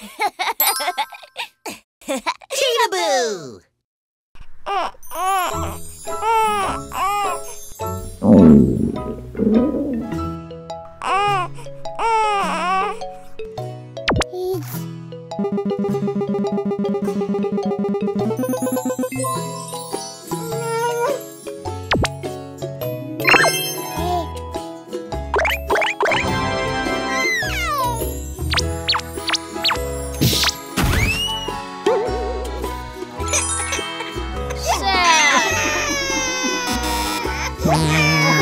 Boo! Wow.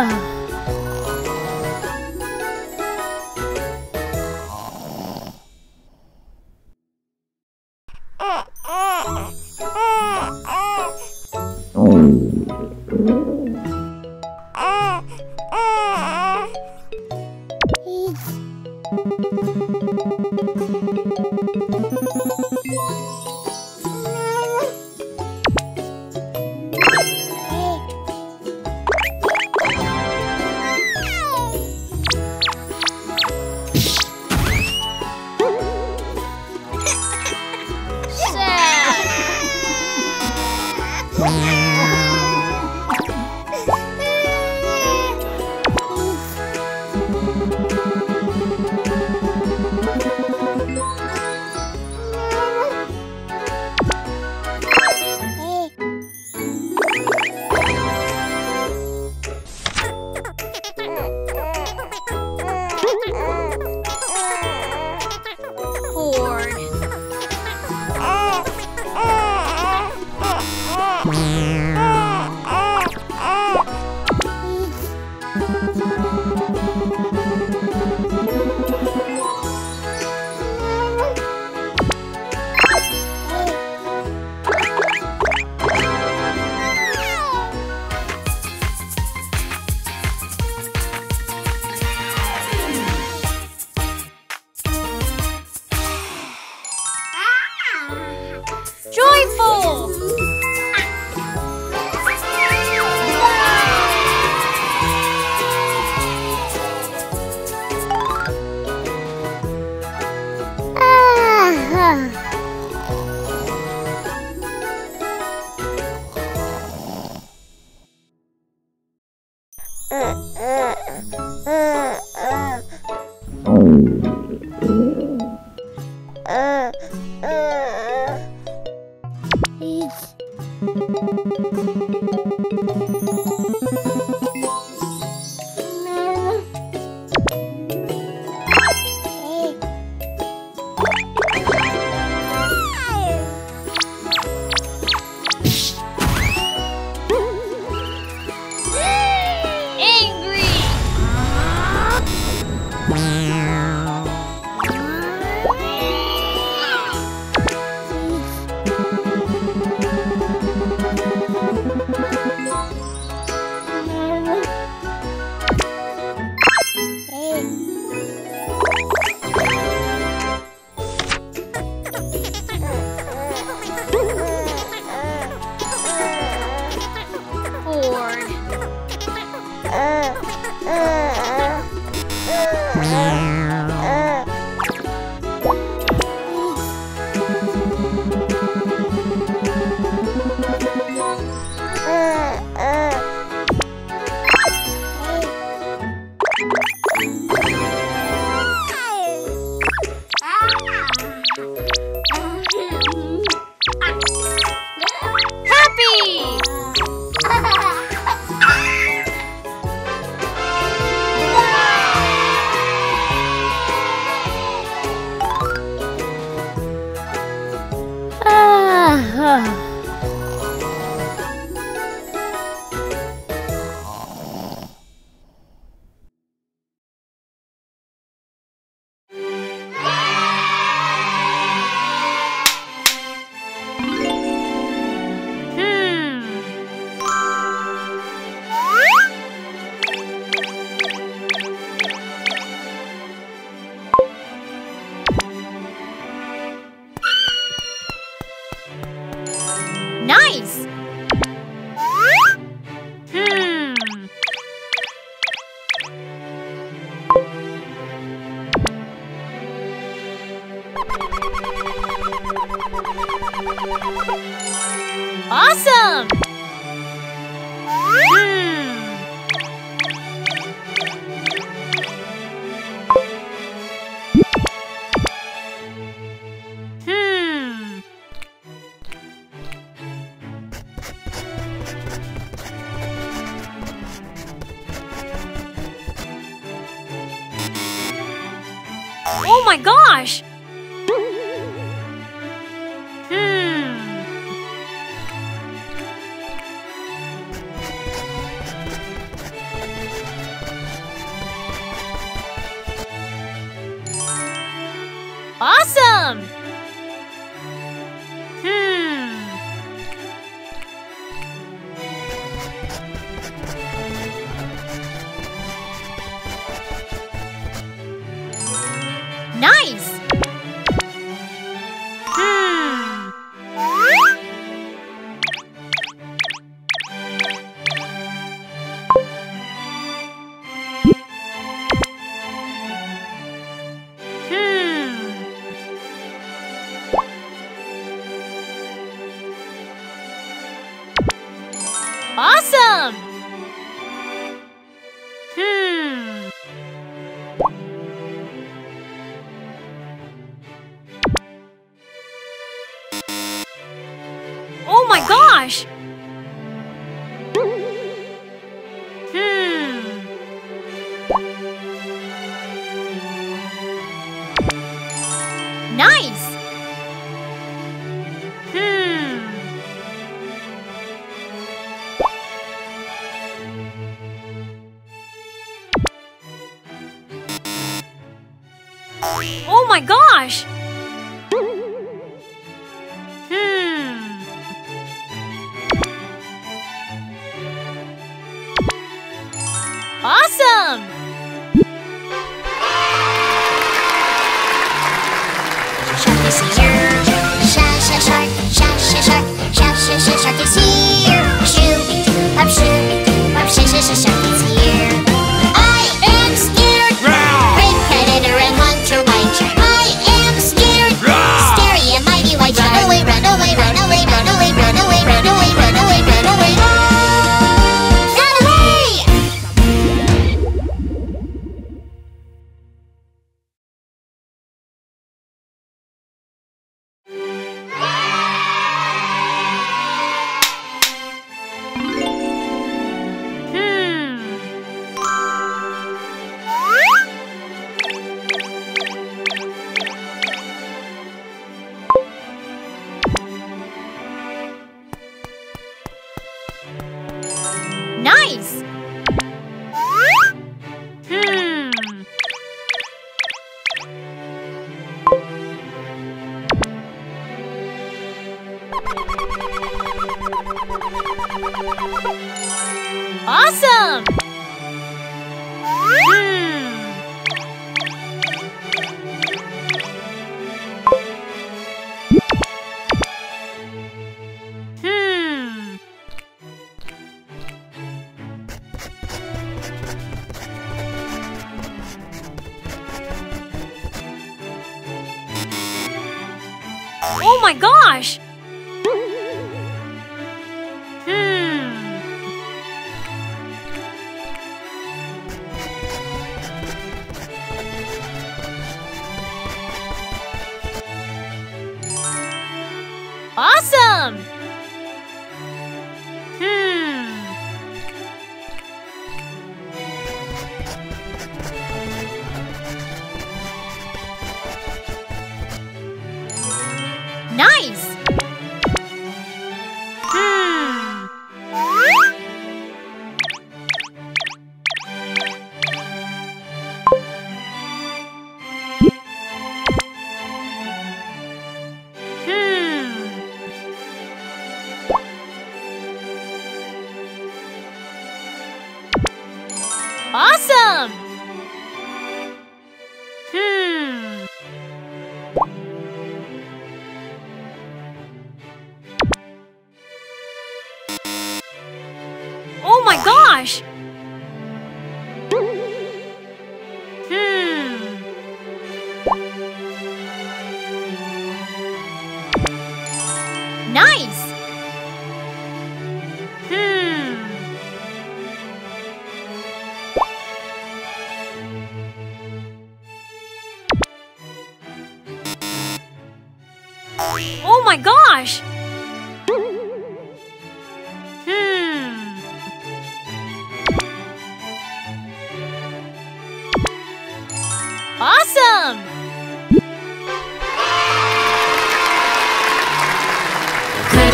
Oh. Bye. Oh my gosh!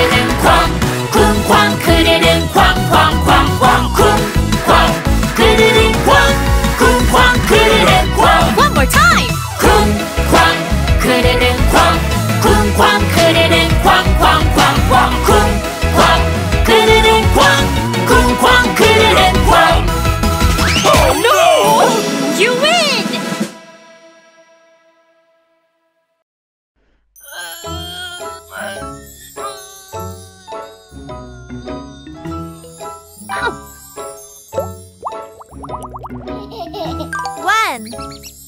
그르릉 쾅 쿵쾅 그르릉 쾅쾅쾅 One.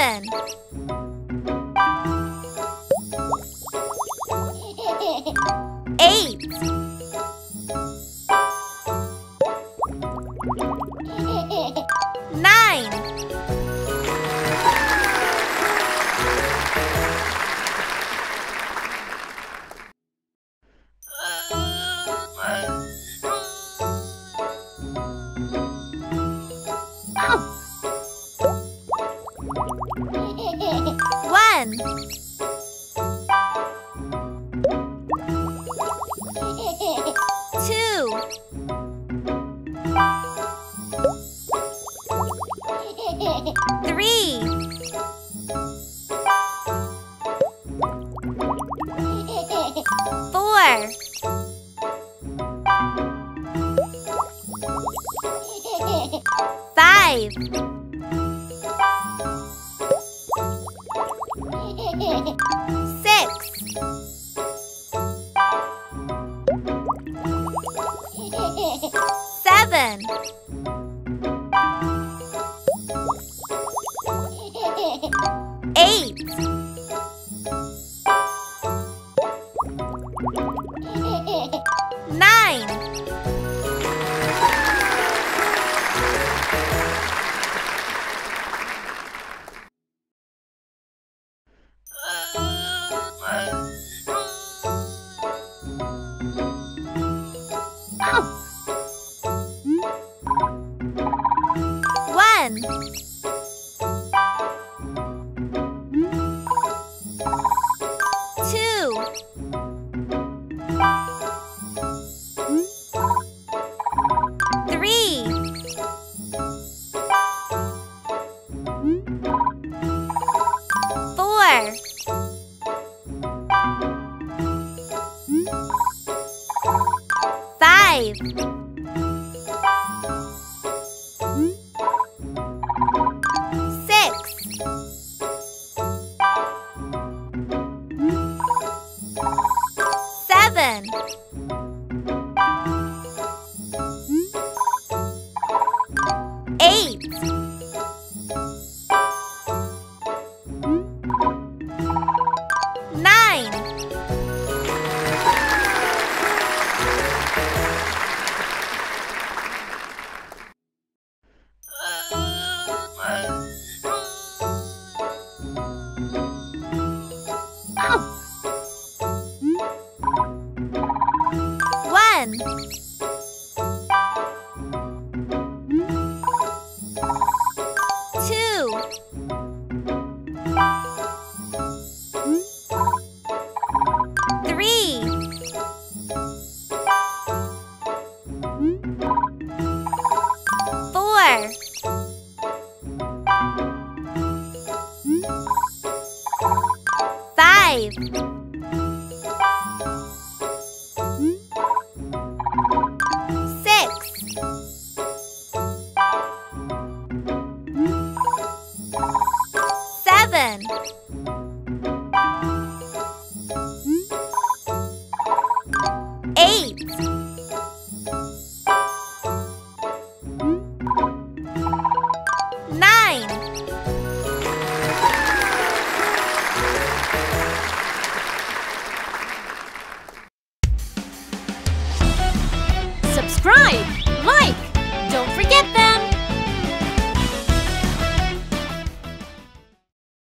then. One. seven. Seven. One. Seven.